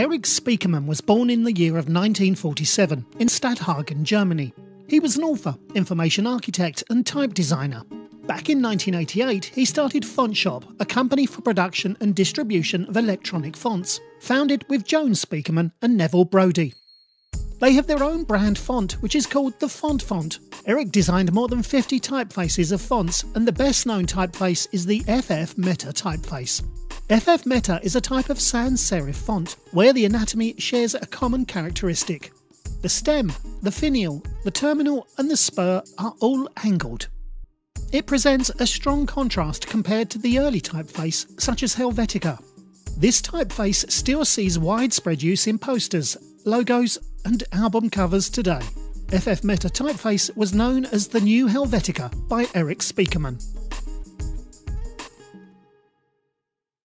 Erik Spiekermann was born in the year of 1947 in Stadthagen, Germany. He was an author, information architect, and type designer. Back in 1988, he started FontShop, a company for production and distribution of electronic fonts, founded with Joan Spiekermann and Neville Brody. They have their own brand font, which is called the Font Font. Erik designed more than 50 typefaces of fonts, and the best known typeface is the FF Meta typeface. FF Meta is a type of sans serif font, where the anatomy shares a common characteristic. The stem, the finial, the terminal, and the spur are all angled. It presents a strong contrast compared to the early typeface, such as Helvetica. This typeface still sees widespread use in posters, logos, and album covers today. FF Meta typeface was known as the New Helvetica by Erik Spiekermann.